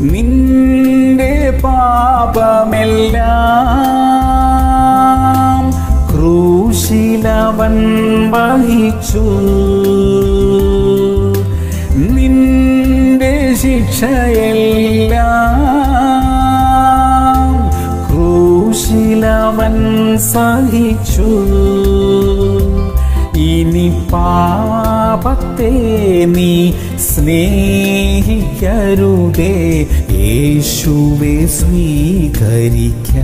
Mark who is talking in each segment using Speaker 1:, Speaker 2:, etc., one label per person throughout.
Speaker 1: നിന്റെ പാപമെല്ലാം ക്രൂശിലവൻ വഹിച്ചു. നിന്റെ ശിക്ഷയെല്ലാം ക്രൂശിലവൻ സഹിച്ചു. ഇനി പാപത്തെ നീ സ്നേഹിക്കരുതേ യേശുവെ സ്വീകരിക്കാം.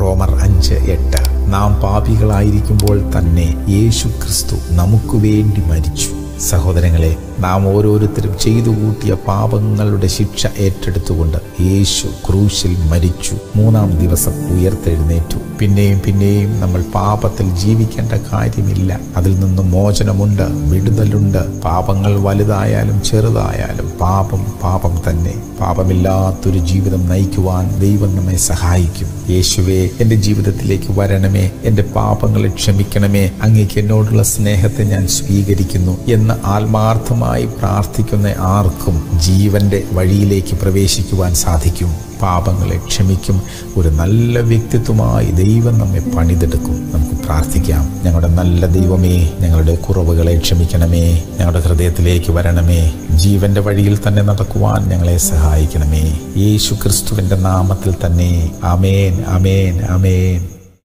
Speaker 2: റോമർ അഞ്ച് എട്ട്. നാം പാപികളായിരിക്കുമ്പോൾ തന്നെ യേശു ക്രിസ്തു നമുക്ക് വേണ്ടി മരിച്ചു. സഹോദരങ്ങളെ നാം ഓരോരുത്തരും ചെയ്തു കൂട്ടിയ പാപങ്ങളുടെ ശിക്ഷ ഏറ്റെടുത്തുകൊണ്ട് യേശു ക്രൂശിൽ മരിച്ചു. മൂന്നാം ദിവസം ഉയർത്തെഴുന്നേറ്റു. പിന്നെയും പിന്നെയും നമ്മൾ പാപത്തിൽ ജീവിക്കേണ്ട കാര്യമില്ല. അതിൽ നിന്ന് മോചനമുണ്ട് വിടുതലുണ്ട്. പാപങ്ങൾ വലുതായാലും ചെറുതായാലും പാപം പാപം തന്നെ. പാപമില്ലാത്തൊരു ജീവിതം നയിക്കുവാൻ ദൈവം നമ്മെ സഹായിക്കും. യേശുവേ എന്റെ ജീവിതത്തിലേക്ക് വരണമേ. എന്റെ പാപങ്ങളെ ക്ഷമിക്കണമേ. അങ്ങേക്ക് എന്നോടുള്ള സ്നേഹത്തെ ഞാൻ സ്വീകരിക്കുന്നു എന്ന് ആത്മാർത്ഥമായി പ്രാർത്ഥിക്കുന്ന ആർക്കും ജീവന്റെ വഴിയിലേക്ക് പ്രവേശിക്കുവാൻ സാധിക്കും. പാപങ്ങളെ ക്ഷമിക്കും. ഒരു നല്ല വ്യക്തിത്വമായി ദൈവം നമ്മെ പണിതെടുക്കും. നമുക്ക് പ്രാർത്ഥിക്കാം. ഞങ്ങളുടെ നല്ല ദൈവമേ ഞങ്ങളുടെ കുറവുകളെ ക്ഷമിക്കണമേ ഞങ്ങളുടെ ഹൃദയത്തിലേക്ക് വരണമേ ജീവന്റെ വഴിയിൽ തന്നെ നടക്കുവാൻ ഞങ്ങളെ സഹായിക്കണമേ. യേശു ക്രിസ്തുവിന്റെ നാമത്തിൽ തന്നെ. അമേൻ അമേൻ അമേൻ